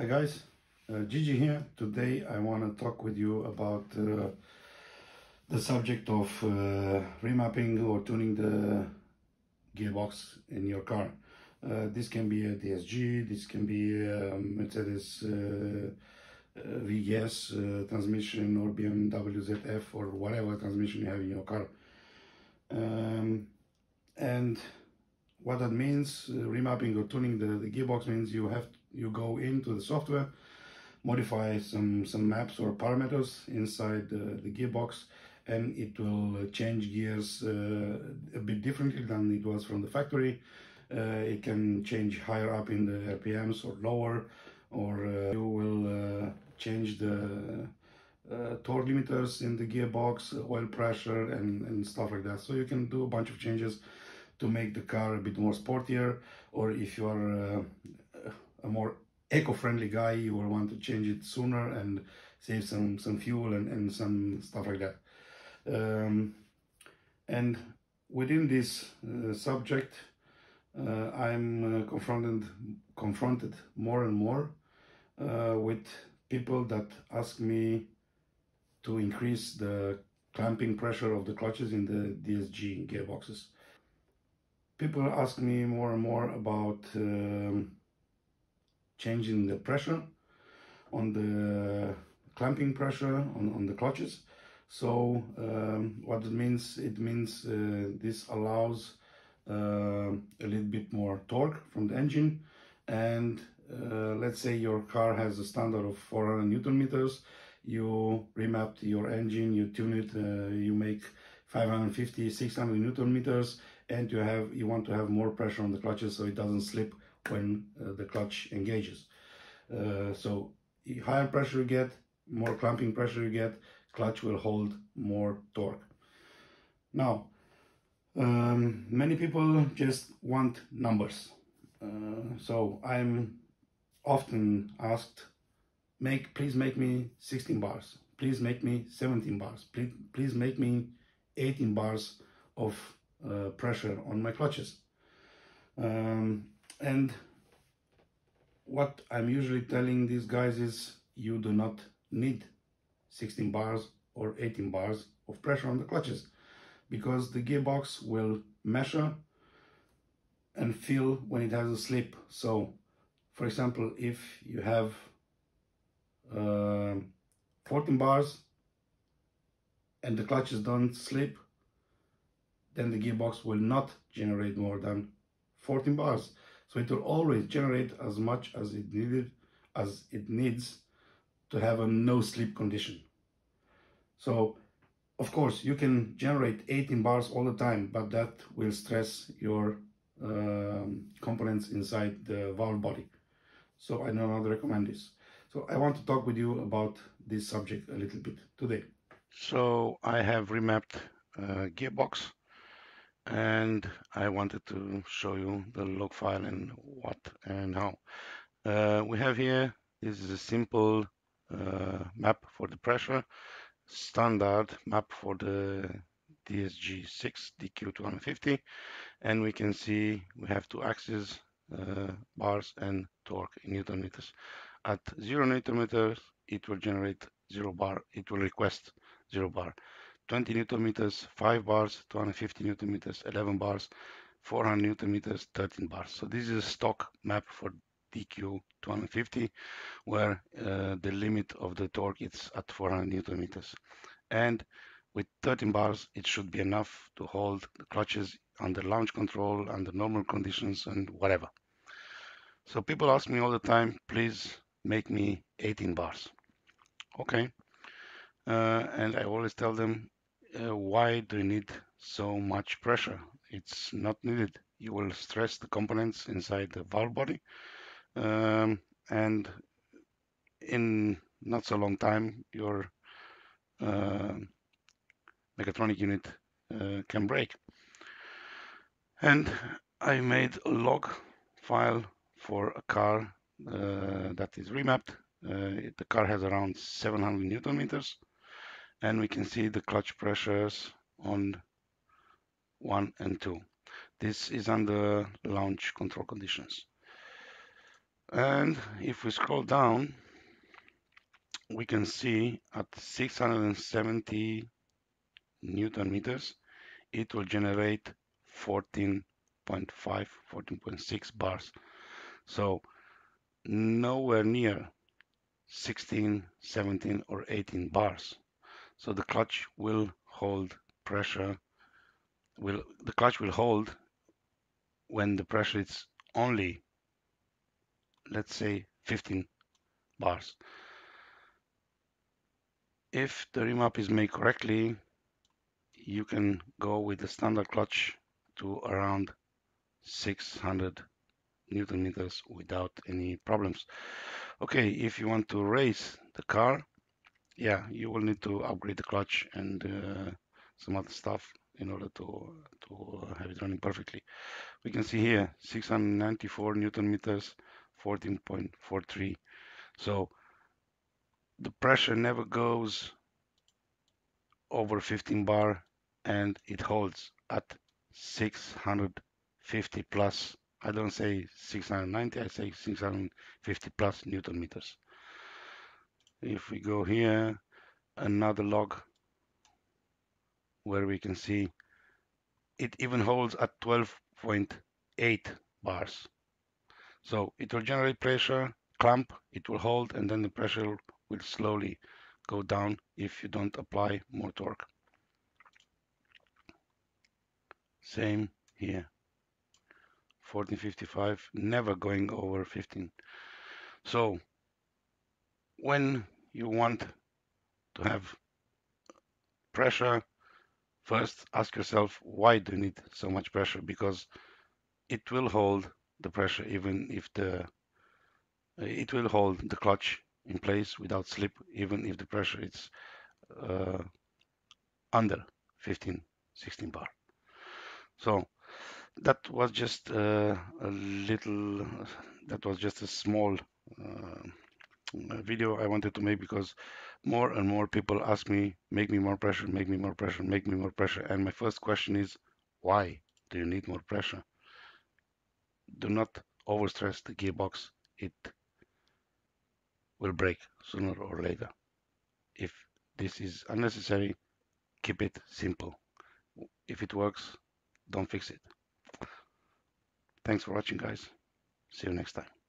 Hi guys, uh, Gigi here. Today I want to talk with you about uh, the subject of uh, remapping or tuning the gearbox in your car. Uh, this can be a DSG, this can be a Mercedes uh, uh, VGS transmission or BMW ZF or whatever transmission you have in your car. Um, and what that means, remapping or tuning the, the gearbox means you have you go into the software, modify some some maps or parameters inside the, the gearbox, and it will change gears uh, a bit differently than it was from the factory. Uh, it can change higher up in the RPMs or lower, or uh, you will uh, change the uh, torque limiters in the gearbox, oil pressure, and, and stuff like that. So you can do a bunch of changes to make the car a bit more sportier, or if you are uh, a more eco-friendly guy, you will want to change it sooner and save some some fuel and, and some stuff like that. Um, and within this uh, subject, uh, I'm uh, confronted confronted more and more uh, with people that ask me to increase the clamping pressure of the clutches in the DSG gearboxes. People ask me more and more about um, changing the pressure on the clamping pressure on, on the clutches. So um, what it means, it means uh, this allows uh, a little bit more torque from the engine and uh, let's say your car has a standard of 400 newton meters you remap your engine you tune it uh, you make 550 600 newton meters and you have you want to have more pressure on the clutches so it doesn't slip when uh, the clutch engages. Uh, so higher pressure you get, more clamping pressure you get, clutch will hold more torque. Now, um, many people just want numbers. Uh, so I'm often asked, make please make me 16 bars, please make me 17 bars, please, please make me 18 bars of uh, pressure on my clutches. Um, and what I'm usually telling these guys is you do not need 16 bars or 18 bars of pressure on the clutches because the gearbox will measure and feel when it has a slip. So, for example, if you have uh, 14 bars and the clutches don't slip, then the gearbox will not generate more than 14 bars. So it will always generate as much as it needed as it needs to have a no slip condition. So of course you can generate 18 bars all the time, but that will stress your um, components inside the valve body. So I do not recommend this. So I want to talk with you about this subject a little bit today. So I have remapped uh, gearbox and I wanted to show you the log file and what and how. Uh, we have here, this is a simple uh, map for the pressure, standard map for the DSG6 DQ250 and we can see we have two axes, uh, bars and torque in newton meters. At zero newton meters, it will generate zero bar, it will request zero bar. 20 newton meters, 5 bars, 250 newton meters, 11 bars, 400 newton meters, 13 bars. So this is a stock map for DQ 250 where uh, the limit of the torque is at 400 newton meters. And with 13 bars, it should be enough to hold the clutches under launch control, under normal conditions and whatever. So people ask me all the time, please make me 18 bars. Okay. Uh, and I always tell them uh, why do you need so much pressure? It's not needed. You will stress the components inside the valve body. Um, and in not so long time, your uh, mechatronic unit uh, can break. And I made a log file for a car uh, that is remapped. Uh, the car has around 700 newton meters and we can see the clutch pressures on 1 and 2. This is under launch control conditions. And if we scroll down, we can see at 670 Newton meters, it will generate 14.5, 14.6 bars. So nowhere near 16, 17 or 18 bars. So the clutch will hold pressure, will the clutch will hold when the pressure is only, let's say 15 bars. If the remap is made correctly, you can go with the standard clutch to around 600 newton meters without any problems. Okay, if you want to race the car, yeah, you will need to upgrade the clutch and uh, some other stuff in order to, to have it running perfectly. We can see here 694 newton meters, 14.43. So the pressure never goes over 15 bar and it holds at 650 plus I don't say 690 I say 650 plus newton meters if we go here another log where we can see it even holds at 12.8 bars. So it will generate pressure clamp it will hold and then the pressure will slowly go down if you don't apply more torque. Same here. 1455 never going over 15 so when you want to have pressure first ask yourself why do you need so much pressure? Because it will hold the pressure even if the it will hold the clutch in place without slip even if the pressure is uh, under 15 16 bar. So that was just uh, a little, that was just a small uh, video I wanted to make because more and more people ask me, make me more pressure, make me more pressure, make me more pressure. And my first question is, why do you need more pressure? Do not overstress the gearbox. It will break sooner or later. If this is unnecessary, keep it simple. If it works, don't fix it. Thanks for watching, guys. See you next time.